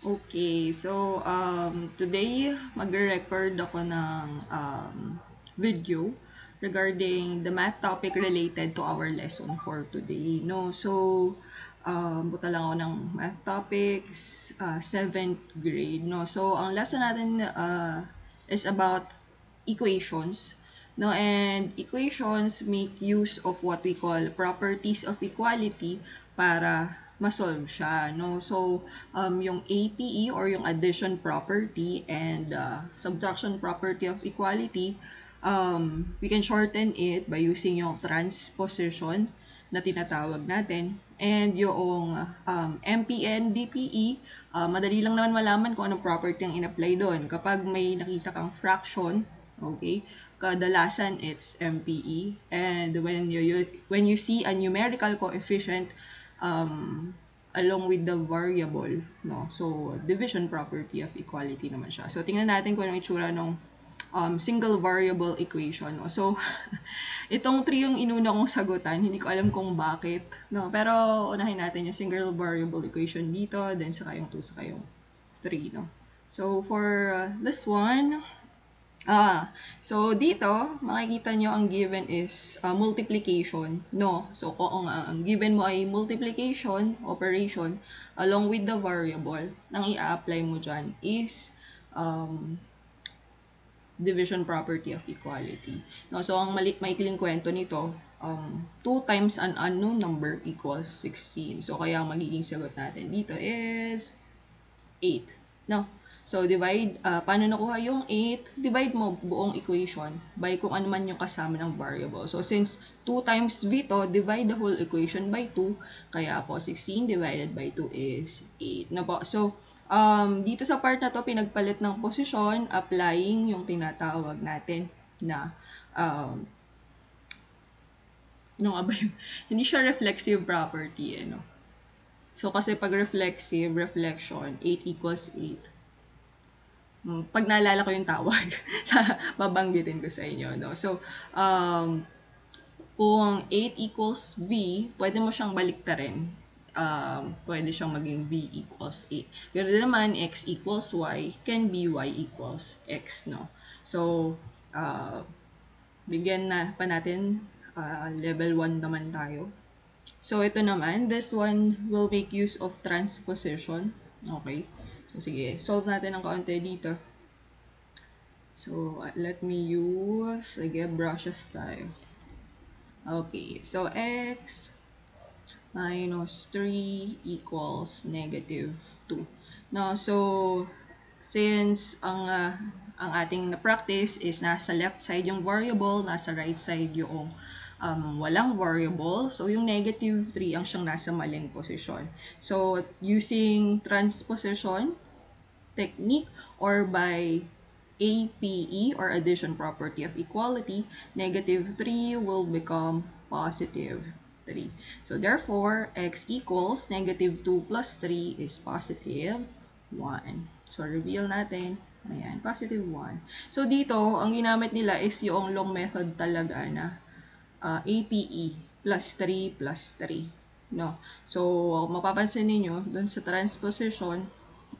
Okay, so um, today magre-record ako ng um, video regarding the math topic related to our lesson for today. No, so um, buta lang ako ng math topics, uh, 7th grade. No, so ang lesson natin uh, is about equations. No, and equations make use of what we call properties of equality para ma-solve siya, no? So, um, yung APE or yung addition property and uh, subtraction property of equality, um, we can shorten it by using yung transposition na tinatawag natin. And yung um, MPN, DPE, uh, madali lang naman malaman kung anong property ang in-apply doon. Kapag may nakita kang fraction, okay, kadalasan it's MPE. And when you, you when you see a numerical coefficient, um, along with the variable, no? So, division property of equality naman siya. So, tingnan natin kung anong itsura ng um, single variable equation. No? So, itong 3 yung inuna kong sagutan. Hindi ko alam kung bakit. No? Pero, unahin natin yung single variable equation dito, then saka yung 2, saka yung 3. No? So, for uh, this one, Ah, so dito, makikita nyo ang given is uh, multiplication. No, so kung uh, ang given mo ay multiplication operation along with the variable, nang i-apply mo dyan is um, division property of equality. No, so ang mali maikling kwento nito, um, 2 times an unknown number equals 16. So kaya ang magiging sagot natin dito is 8. No, So, divide, uh, paano nakuha yung 8? Divide mo buong equation by kung ano man yung kasama ng variable. So, since 2 times v to, divide the whole equation by 2. Kaya po, 16 divided by 2 is 8. Na po. So, um, dito sa part na to, pinagpalit ng posisyon, applying yung tinatawag natin na um, ano nga ba yun? Hindi siya reflexive property, eh, no? So, kasi pag reflexive, reflection, 8 equals 8 Mm, pag naalala ko yung tawag, sa babanggitin ko sa inyo, no? So, um, kung 8 equals V, pwede mo siyang baliktarin. Um, pwede siyang maging V equals 8. Ganun naman, X equals Y, can be Y equals X, no? So, uh, bigyan na pa natin, uh, level 1 naman tayo. So, ito naman, this one will make use of transposition. Okay. So, sige, solve natin ng kaunti dito. So, let me use, sige, brushes tayo. Okay, so x minus 3 equals negative 2. No, so, since ang uh, ang ating na-practice is nasa left side yung variable, nasa right side yung um, walang variable. So, yung negative 3 ang siyang nasa maling posisyon. So, using transposition technique or by APE or addition property of equality, negative 3 will become positive 3. So, therefore, x equals negative 2 plus 3 is positive 1. So, reveal natin. Ayan, positive 1. So, dito, ang ginamit nila is yung long method talaga na uh, APE plus 3 plus 3. No? So, mapapansin niyo dun sa transposition,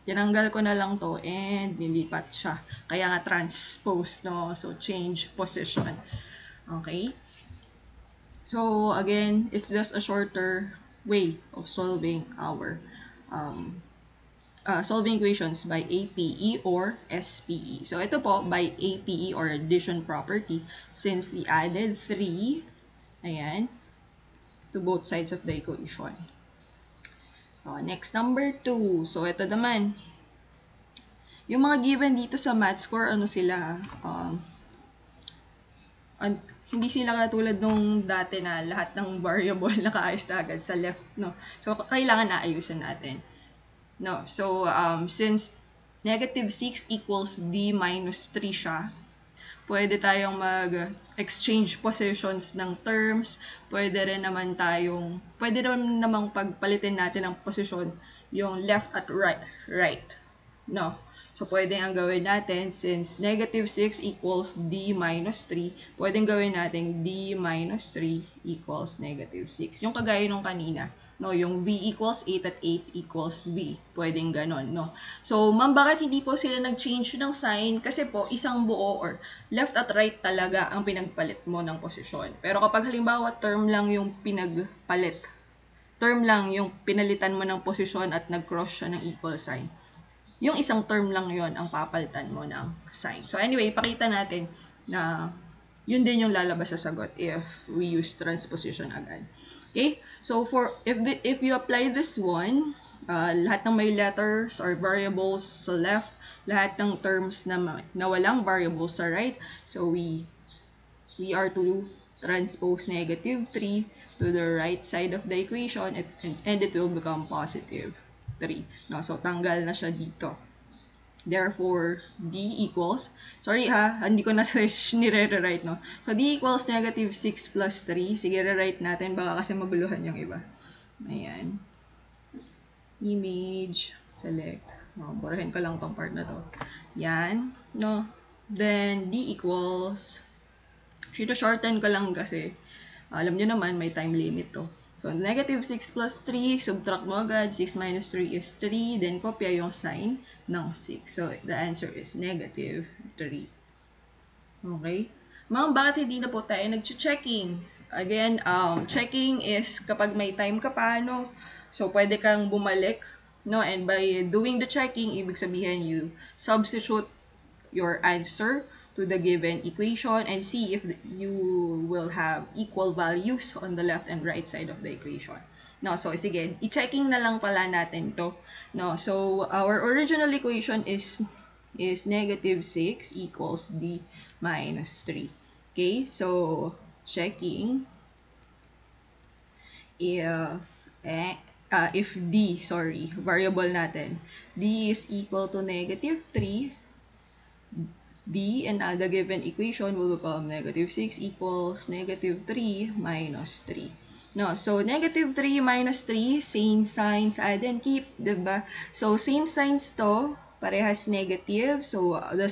tinanggal ko na lang to and nilipat siya. Kaya nga transpose, no? So, change position. Okay? So, again, it's just a shorter way of solving our um, uh, solving equations by APE or SPE. So, ito po, by APE or addition property, since we added 3, ayan, to both sides of the equation. So, next, number 2. So, ito naman. Yung mga given dito sa math score, ano sila, um, hindi sila katulad nung dati na lahat ng variable nakaayos na agad sa left, no? So, kailangan naayusin natin. No, so, um, since negative 6 equals d minus 3 siya, pwede tayong mag-exchange positions ng terms, pwede rin naman tayong, pwede rin namang pagpalitin natin ng posisyon yung left at right, right. No? So, pwede ang gawin natin, since negative 6 equals d minus 3, pwedeng gawin natin d minus 3 equals negative 6. Yung kagaya nung kanina, No, yung V equals 8 at 8 equals V. Pwedeng ganon, no? So, ma'am, bakit hindi po sila nag-change ng sign? Kasi po, isang buo or left at right talaga ang pinagpalit mo ng posisyon. Pero kapag halimbawa, term lang yung pinagpalit, term lang yung pinalitan mo ng posisyon at nag-cross siya ng equal sign, yung isang term lang yon ang papalitan mo ng sign. So, anyway, pakita natin na yun din yung lalabas sa sagot if we use transposition agad. Okay? So, for if the, if you apply this one, uh, lahat ng may letters or variables sa left, lahat ng terms na, na walang variables sa right, so we we are to transpose negative 3 to the right side of the equation and, and it will become positive 3. No? So, tanggal na siya dito. Therefore, D equals, sorry ha, hindi ko na nire-rewrite, no? So, D equals negative 6 plus 3. Sige, rewrite natin, baka kasi maguluhan yung iba. Ayan. Image, select. Oh, burahin ko lang tong part na to. Yan, no? Then, D equals, ito shorten ko lang kasi, alam nyo naman, may time limit to. So, negative 6 plus 3, subtract mo agad. 6 minus 3 is 3. Then, kopya yung sign ng 6. So, the answer is negative 3. Okay? Mga bakit hindi na po tayo nag-checking? Again, um, checking is kapag may time ka pa, no? So, pwede kang bumalik, no? And by doing the checking, ibig sabihin you substitute your answer to the given equation and see if you will have equal values on the left and right side of the equation. No, so sige, i-checking na lang pala natin to. No, so our original equation is is negative 6 equals d minus 3. Okay, so checking if eh, uh, if d, sorry, variable natin, d is equal to negative 3 uh, the given equation will become negative 6 equals negative 3 minus 3. No, so negative 3 minus 3, same signs, add and keep, diba? So, same signs to, parehas negative. So, uh, the,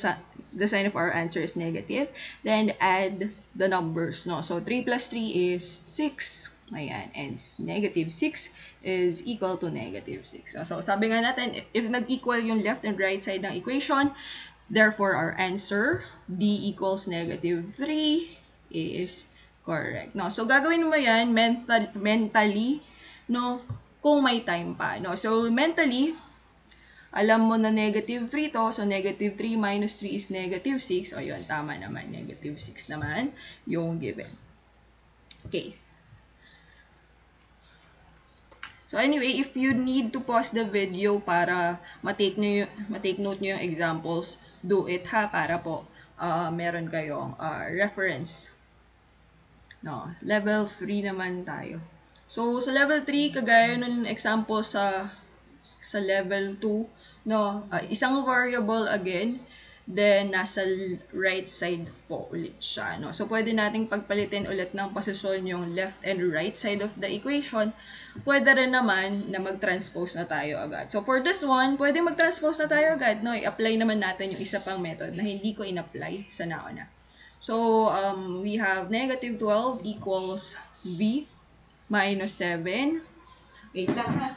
the sign of our answer is negative. Then, add the numbers, no? So, 3 plus 3 is 6. Ayan, and negative 6 is equal to negative 6. So, so sabi nga natin, if nag-equal yung left and right side ng equation, Therefore, our answer, D equals negative 3, is correct. No? So, gagawin mo yan mental, mentally, no? kung may time pa. No? So, mentally, alam mo na negative 3 to, so negative 3 minus 3 is negative 6. O yun, tama naman, negative 6 naman yung given. Okay. So anyway, if you need to pause the video para matake, nyo, matake note nyo yung examples, do it ha, para po uh, meron kayong uh, reference. No, level 3 naman tayo. So, sa level 3, kagaya ng example sa sa level 2, no, uh, isang variable again, then nasa right side po ulit siya. No? So, pwede nating pagpalitin ulit ng posisyon yung left and right side of the equation. Pwede rin naman na mag-transpose na tayo agad. So, for this one, pwede mag-transpose na tayo agad. No? I-apply naman natin yung isa pang method na hindi ko in-apply sa nauna. So, um, we have negative 12 equals V minus 7. Wait lang ha.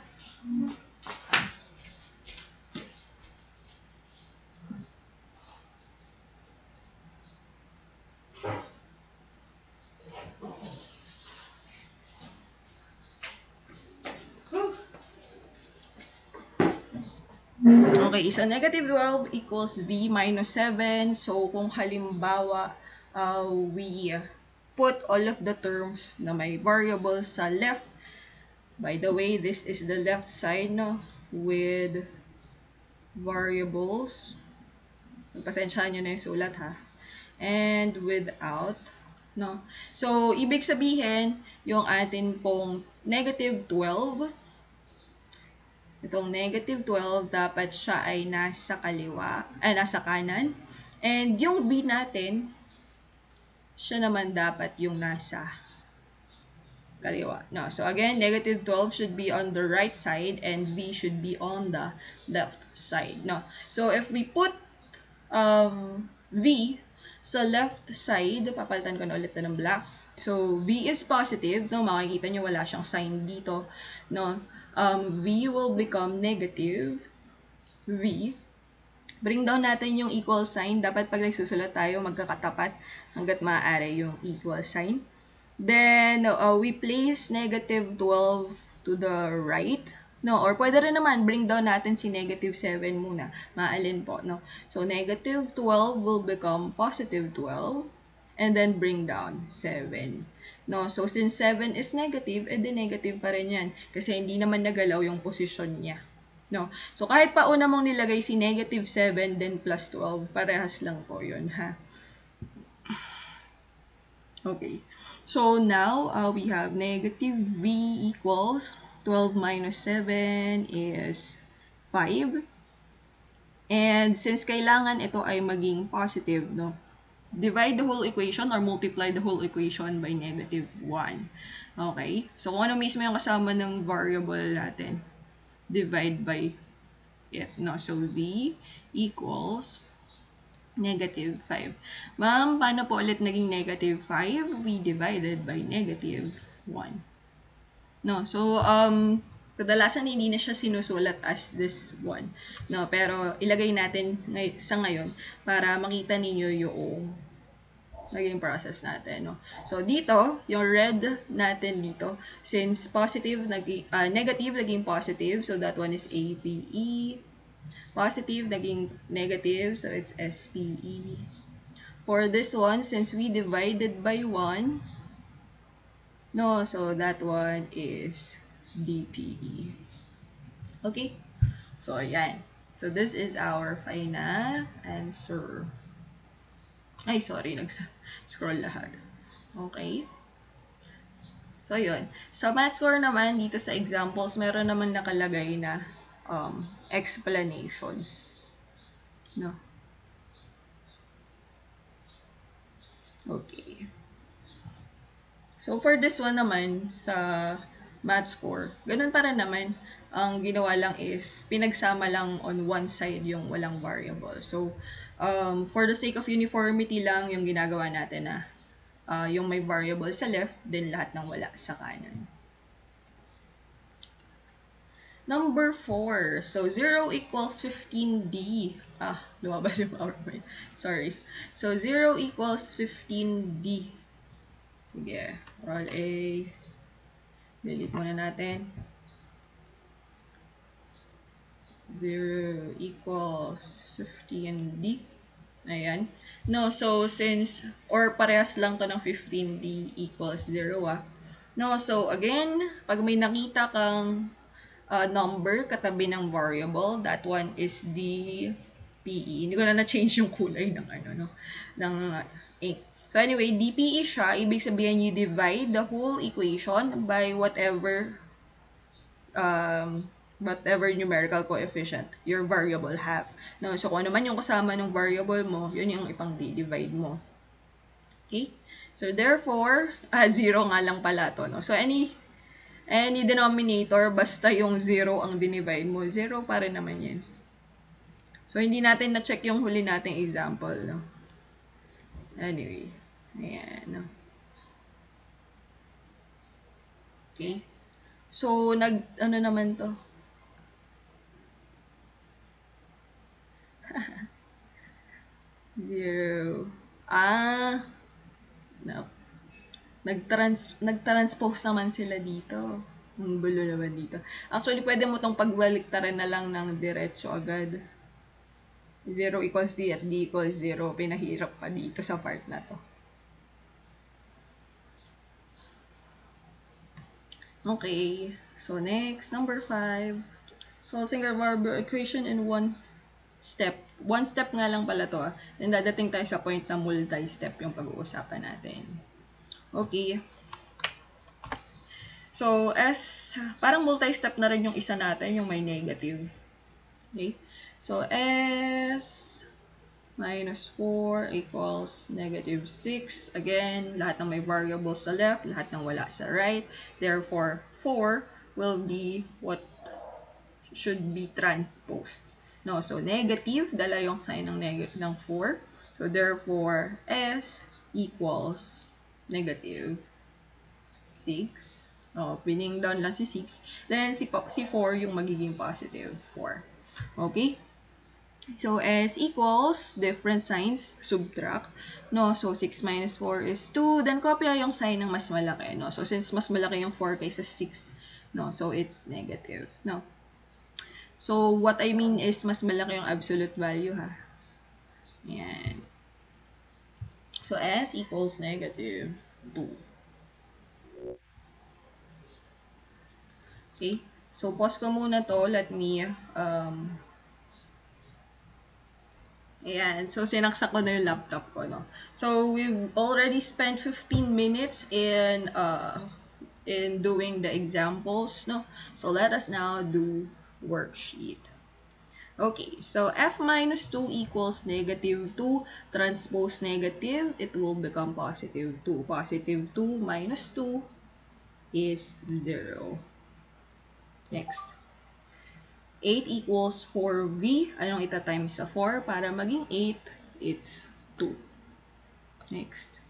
Okay, so negative 12 equals v minus 7. So, kung halimbawa, uh, we put all of the terms na may variable sa left. By the way, this is the left side no, with variables. Pasensyahan nyo na yung sulat ha. And without, no. So, ibig sabihin, yung atin pong negative 12 Itong negative 12, dapat siya ay nasa kaliwa, ay nasa kanan. And yung V natin, siya naman dapat yung nasa kaliwa. No, so again, negative 12 should be on the right side and V should be on the left side. No, so if we put um, V sa left side, papalitan ko na ulit na ng black, So, V is positive, no? Makikita nyo wala siyang sign dito, no? Um, V will become negative. V. Bring down natin yung equal sign. Dapat pag nagsusulat tayo, magkakatapat hanggat maaari yung equal sign. Then, uh, we place negative 12 to the right. No, or pwede rin naman, bring down natin si negative 7 muna. Maalin po, no? So, negative 12 will become positive 12 and then bring down 7. No, so since 7 is negative, edi negative pa rin yan. Kasi hindi naman nagalaw yung posisyon niya. No? So kahit pa una mong nilagay si negative 7 then plus 12, parehas lang po yun, ha? Okay. So now, uh, we have negative v equals 12 minus 7 is 5. And since kailangan ito ay maging positive, no? Divide the whole equation or multiply the whole equation by negative 1. Okay? So, kung ano mismo yung kasama ng variable natin, divide by it. No? So, v equals negative 5. Ma'am, paano po ulit naging negative 5? We divided by negative 1. No, so, um, kadalasan hindi na siya sinusulat as this one. No, pero ilagay natin ngay sa ngayon para makita ninyo yung naging process natin, no. So dito, yung red natin dito, since positive naging uh, negative naging positive, so that one is APE. Positive naging negative, so it's SPE. For this one, since we divided by 1, no, so that one is DPE. Okay? So, ayan. So, this is our final answer. Ay, sorry. Nag-scroll lahat. Okay? So, yun. Sa math score naman, dito sa examples, meron naman nakalagay na um, explanations. No? Okay. So, for this one naman, sa math score. Ganun para naman. Ang ginawa lang is, pinagsama lang on one side yung walang variable. So, um, for the sake of uniformity lang yung ginagawa natin na uh, yung may variable sa left, then lahat ng wala sa kanan. Number 4. So, 0 equals 15D. Ah, lumabas yung PowerPoint. Sorry. So, 0 equals 15D. Sige. Roll A. Delete muna natin. 0 equals 15D. Ayan. No, so since, or parehas lang to ng 15D equals 0 ah. No, so again, pag may nakita kang uh, number katabi ng variable, that one is the PE. Hindi ko na na-change yung kulay ng ano, no, ng uh, ink. So anyway, DPE siya, ibig sabihin you divide the whole equation by whatever um, whatever numerical coefficient your variable have. No, so kung ano man yung kasama ng variable mo, yun yung ipang divide mo. Okay? So therefore, ah, zero nga lang pala to. No? So any any denominator, basta yung zero ang dinivide mo, zero pa rin naman yan. So hindi natin na-check yung huli nating example. No? Anyway. Ayan. Okay. So, nag, ano naman to? Zero. Ah. No. Nag-trans, nag-transpose naman sila dito. Ang gulo naman dito. Actually, pwede mo tong pagbaliktaran na lang ng diretso agad. 0 equals D at D equals 0. Pinahirap pa dito sa part na to. Okay. So, next, number 5. Solving a variable equation in one step. One step nga lang pala to. Ah. Dadating tayo sa point na multi-step yung pag-uusapan natin. Okay. So, as, parang multi-step na rin yung isa natin, yung may negative. Okay? So, S minus 4 equals negative 6. Again, lahat ng may variables sa left, lahat ng wala sa right. Therefore, 4 will be what should be transposed. No, so negative, dala yung sign ng, ng 4. So, therefore, S equals negative 6. Oh, pinning down lang si 6. Then, si, si 4 yung magiging positive 4. Okay? So, S equals different signs, subtract. No, so 6 minus 4 is 2. Then, kopya yung sign ng mas malaki. No, so since mas malaki yung 4 kaysa 6, no, so it's negative. No. So, what I mean is, mas malaki yung absolute value, ha? Yan. So, S equals negative 2. Okay? So, pause ko muna to. Let me, um, Ayan. So, sinaksak ko na yung laptop ko, no? So, we've already spent 15 minutes in, uh, in doing the examples, no? So, let us now do worksheet. Okay, so f minus 2 equals negative 2. Transpose negative, it will become positive 2. Positive 2 minus 2 is 0. Next. 8 equals 4v. Anong ita times sa 4? Para maging 8, it's 2. Next.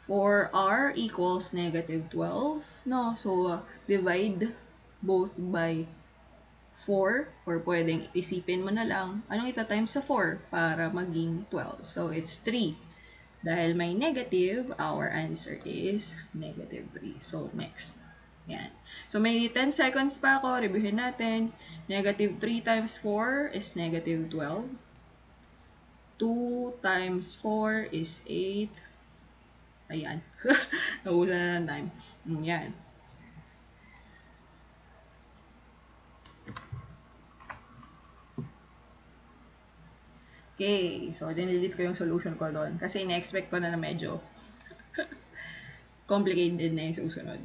4r equals negative 12. No, so uh, divide both by 4 or pwedeng isipin mo na lang anong ita times sa 4 para maging 12. So it's 3. Dahil may negative, our answer is negative 3. So next. Yan. So, may 10 seconds pa ako. Reviewin natin. Negative 3 times 4 is negative 12. 2 times 4 is 8. Ayan. Nauula na ng time. Mm, yan. Okay. So, dinilit ko yung solution ko doon. Kasi ina-expect ko na na medyo complicated na yung susunod.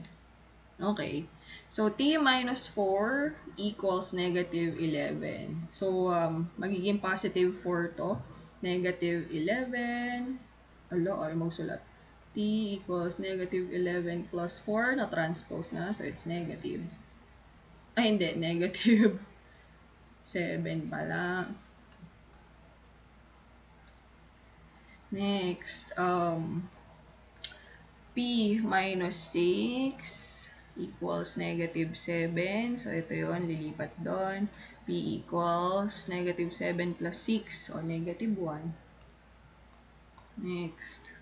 Okay. So, t minus 4 equals negative 11. So, um, magiging positive 4 to. Negative 11. Alo, ay magsulat. t equals negative 11 plus 4 na transpose na. So, it's negative. Ay, hindi. Negative 7 pala. Next, um, p minus 6 equals negative 7. So, ito yon lilipat doon. P equals negative 7 plus 6. O, negative 1. Next.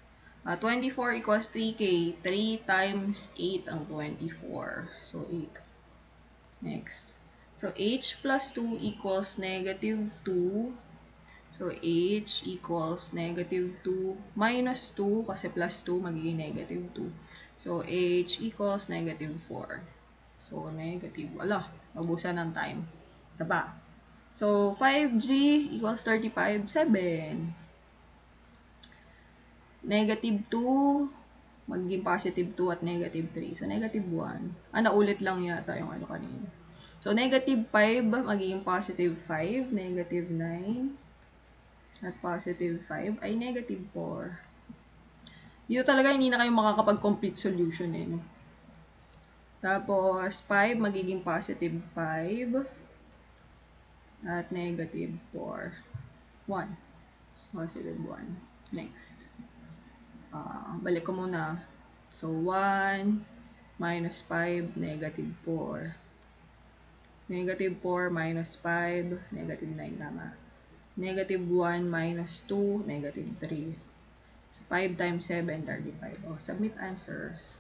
Uh, 24 equals 3K. 3 times 8 ang 24. So, 8. Next. So, H plus 2 equals negative 2. So, H equals negative 2 minus 2 kasi plus 2 magiging negative 2. So, H equals negative 4. So, negative. Wala, mabusan ng time. Isa pa. So, 5G equals 35, 7. Negative 2, magiging positive 2 at negative 3. So, negative 1. Ah, naulit lang yata yung ano kanina. So, negative 5, magiging positive 5. Negative 9. At positive 5 ay negative 4. Dito talaga hindi na kayo makakapag-complete solution eh. No? Tapos, 5 magiging positive 5. At negative 4. 1. Positive 1. Next. Uh, balik ko muna. So, 1 minus 5, negative 4. Negative 4 minus 5, negative 9, tama. Negative 1 minus 2, negative 3. So, 5 times 7, 35. Oh, submit answers.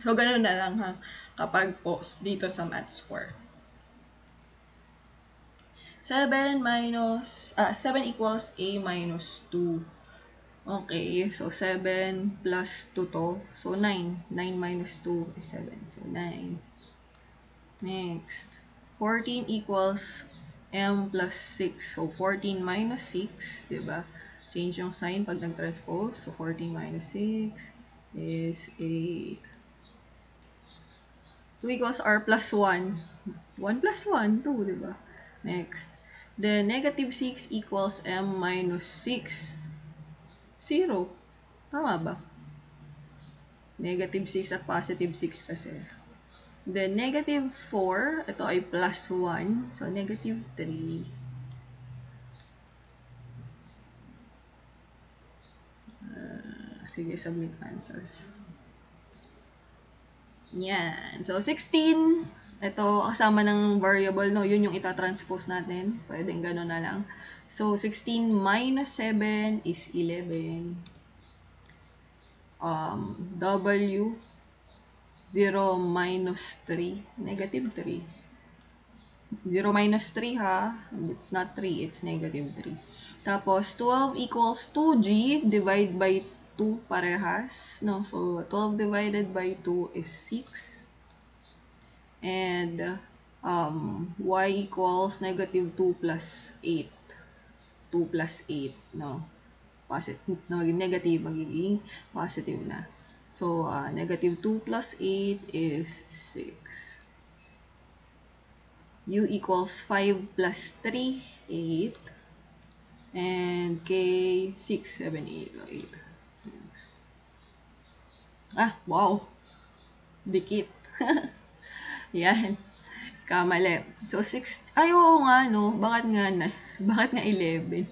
So, ganun na lang ha, kapag post dito sa math score. 7 minus, ah, 7 equals A minus 2. Okay, so 7 plus 2 to. So 9. 9 minus 2 is 7. So 9. Next. 14 equals M plus 6. So 14 minus 6, diba? Change yung sign pag nag-transpose. So, 14 minus 6 is 8. 2 equals r plus 1. 1 plus 1, 2, di ba? Next. Then, negative 6 equals m minus 6. 0. Tama ba? Negative 6 at positive 6 kasi. Then, negative 4, ito ay plus 1. So, negative 3. Sige, submit answers. Yan. So, 16, ito kasama ng variable, no? Yun yung itatranspose natin. Pwedeng gano'n na lang. So, 16 minus 7 is 11. Um, W, 0 minus 3, negative 3. 0 minus 3 ha, it's not 3, it's negative 3. Tapos, 12 equals 2g, divide by 2 parehas. No, so, 12 divided by 2 is 6. And, um, y equals negative 2 plus 8. 2 plus 8, no? Positive, no, magiging negative, magiging positive na. So, uh, negative 2 plus 8 is 6. u equals 5 plus 3, 8. And k, 6, 7, 8, 8. Ah, wow! Dikit. Yan. Kamali. So, 6, ay, oo nga, no? Bakit nga na? Bakit nga 11?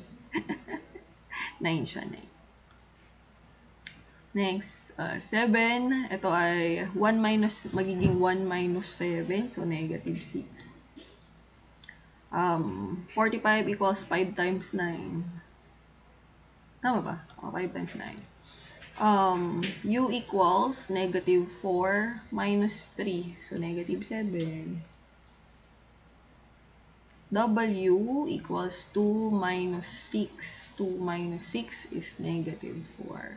9 siya, 9. Next, uh, 7. Ito ay 1 minus, magiging 1 minus 7. So, negative 6. Um, 45 equals 5 times 9. Tama ba? Oh, 5 times 9. Um, u equals negative 4 minus 3. So, negative 7. W equals 2 minus 6. 2 minus 6 is negative 4.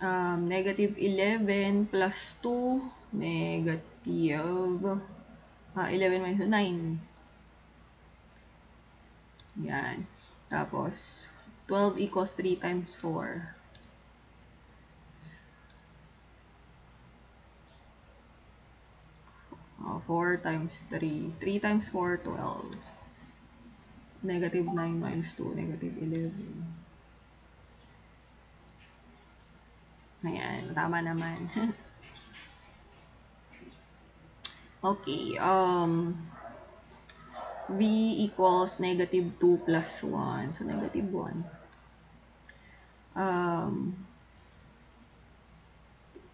Um, negative 11 plus 2, negative uh, 11 minus 9. Yan. Tapos, 12 equals 3 times 4. Uh, 4 times 3. 3 times 4, 12. Negative 9 minus 2, negative 11. Ayan, tama naman. okay, um, b equals negative 2 plus 1. So, negative 1. Um,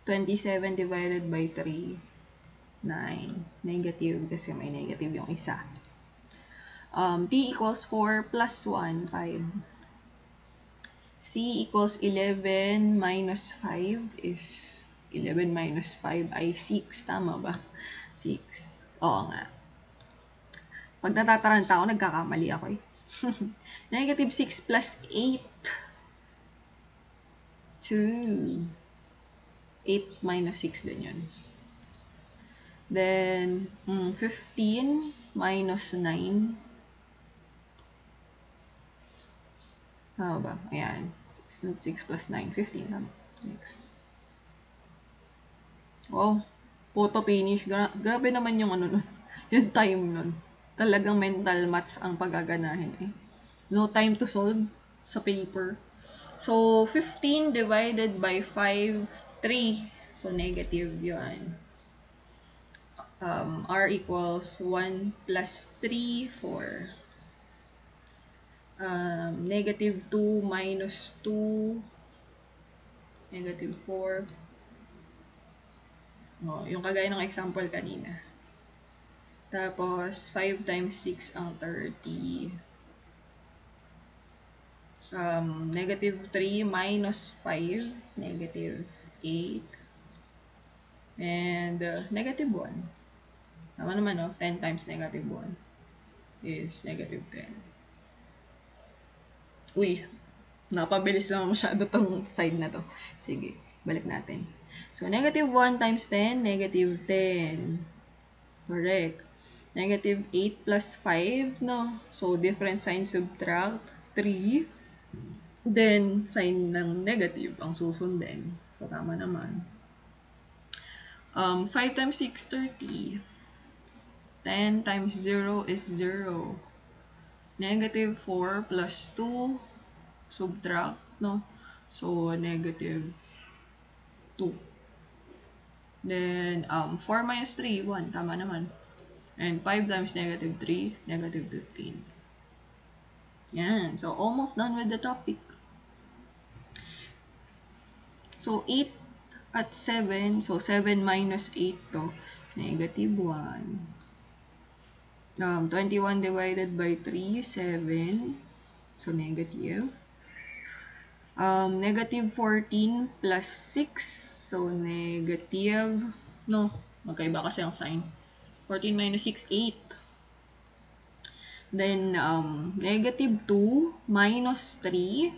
27 divided by 3. 9. Negative kasi may negative yung isa. Um, P equals 4 plus 1, 5. C equals 11 minus 5 is 11 minus 5 ay 6. Tama ba? 6. Oo nga. Pag natataranta ako, nagkakamali ako eh. Negative 6 plus 8. 2. 8 minus 6 din yun. Then, mm, 15 minus 9. Tama ba? Ayan. 6 plus 9. 15. Tama. Next. Oh, photo finish. Gra grabe naman yung ano nun. Yung time nun. Talagang mental maths ang paggaganahin eh. No time to solve sa paper. So, 15 divided by 5, 3. So, negative yun um, r equals 1 plus 3, 4. Um, negative 2 minus 2, negative 4. Oh, yung kagaya ng example kanina. Tapos, 5 times 6 ang 30. Um, negative 3 minus 5, negative 8. And uh, negative 1. Tama naman, no? 10 times negative 1 is negative 10. Uy, napabilis naman masyado tong side na to. Sige, balik natin. So, negative 1 times 10, negative 10. Correct. Negative 8 plus 5, no? So, different sign subtract 3. Then, sign ng negative ang susundin. So, tama naman. Um, 5 times 6, 30. 10 times 0 is 0. Negative 4 plus 2, subtract, no? So, negative 2. Then, um, 4 minus 3, 1. Tama naman. And 5 times negative 3, negative 15. Yan. So, almost done with the topic. So, 8 at 7. So, 7 minus 8 to, negative 1. Um, 21 divided by 3, 7. So, negative. Um, negative 14 plus 6. So, negative. No, magkaiba kasi ang sign. 14 minus 6, 8. Then, um, negative 2 minus 3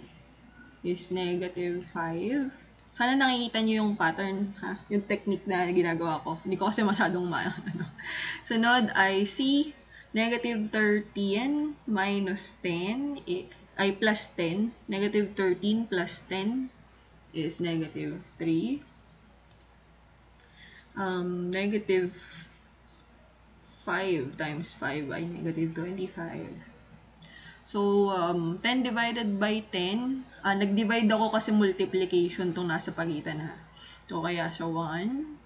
is negative 5. Sana nakikita nyo yung pattern, ha? Yung technique na ginagawa ko. Hindi ko kasi masyadong ma... Ano. Sunod ay C negative 13 minus 10 ay plus 10. Negative 13 plus 10 is negative 3. Um, negative 5 times 5 ay negative 25. So, um, 10 divided by 10, uh, nag-divide ako kasi multiplication tong nasa pagitan ha. So, kaya siya 1.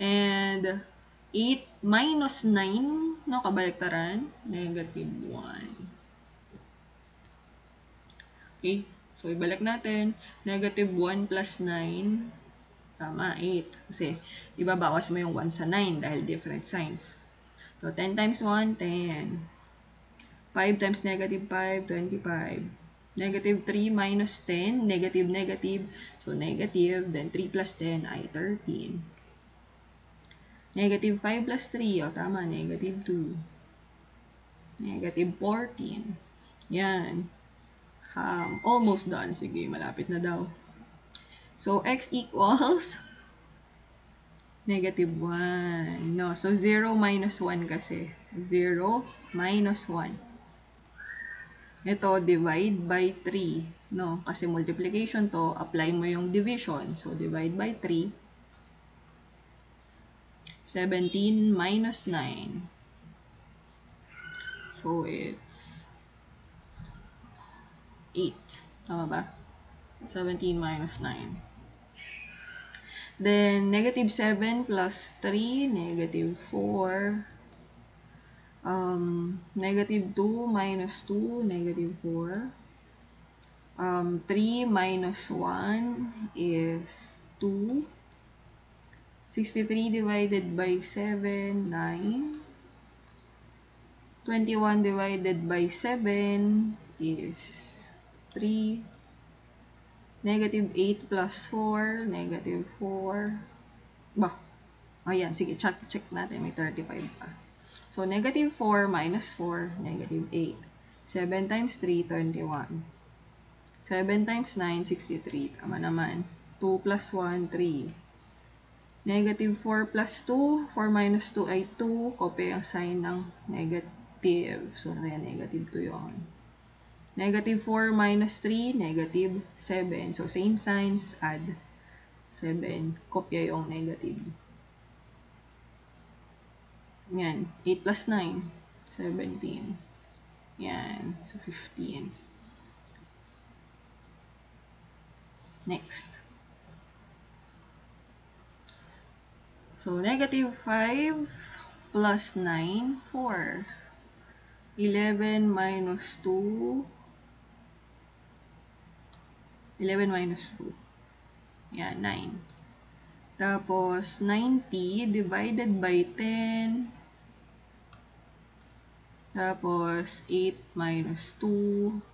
And, 8 minus 9, no, kabaliktaran, negative 1. Okay, so ibalik natin, negative 1 plus 9, tama, 8. Kasi, ibabawas mo yung 1 sa 9 dahil different signs. So, 10 times 1, 10. 5 times negative 5, 25. Negative 3 minus 10, negative, negative. So, negative, then 3 plus 10 ay 13. Negative 5 plus 3. O, tama. Negative 2. Negative 14. Yan. Um, almost done. Sige, malapit na daw. So, x equals negative 1. No, so 0 minus 1 kasi. 0 minus 1. Ito, divide by 3. No, kasi multiplication to, apply mo yung division. So, divide by 3. 17 minus 9. So, it's 8. Tama ba? 17 minus 9. Then, negative 7 plus 3, negative 4. Um, negative 2 minus 2, negative 4. Um, 3 minus 1 is 2. 63 divided by 7, 9. 21 divided by 7 is 3. Negative 8 plus 4, negative 4. Ba? Ayan, sige, check, check natin. May 35 pa. So, negative 4 minus 4, negative 8. 7 times 3, 21. 7 times 9, 63. Tama naman. 2 plus 1, 3. Negative 4 plus 2. 4 minus 2 ay 2. Copy ang sign ng negative. So, kaya negative 2 yun. Negative 4 minus 3, negative 7. So, same signs, add 7. Kopya yung negative. Yan. 8 plus 9, 17. Yan. So, 15. Next. So, negative 5 plus 9, 4. 11 minus 2. 11 minus 2. Yan, 9. Tapos, 90 divided by 10. Tapos, 8 minus 2.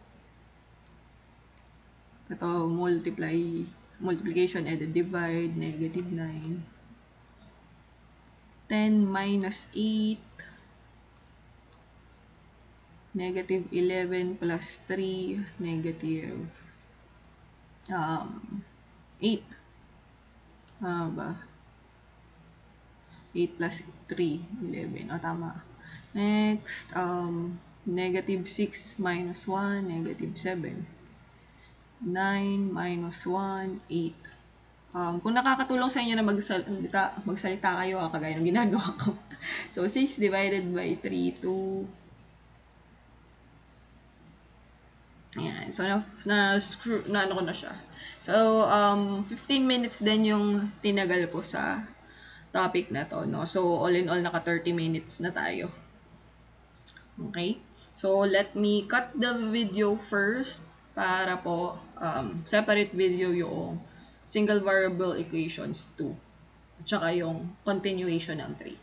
Ito, multiply, multiplication and divide, negative 9. 10 minus 8, negative 11 plus 3, negative um, 8. Tama ba? 8 plus 3, 11. O, tama. Next, um, negative 6 minus 1, negative 7. 9 minus 1, 8. Um, kung nakakatulong sa inyo na magsalita, magsalita kayo, ah, kagaya ng ginagawa ko. so, 6 divided by 3, 2. Ayan. So, na, na, screw, na ano ko na siya. So, um, 15 minutes din yung tinagal ko sa topic na to, no? So, all in all, naka 30 minutes na tayo. Okay? So, let me cut the video first para po um, separate video yung single variable equations 2, at saka yung continuation ng 3.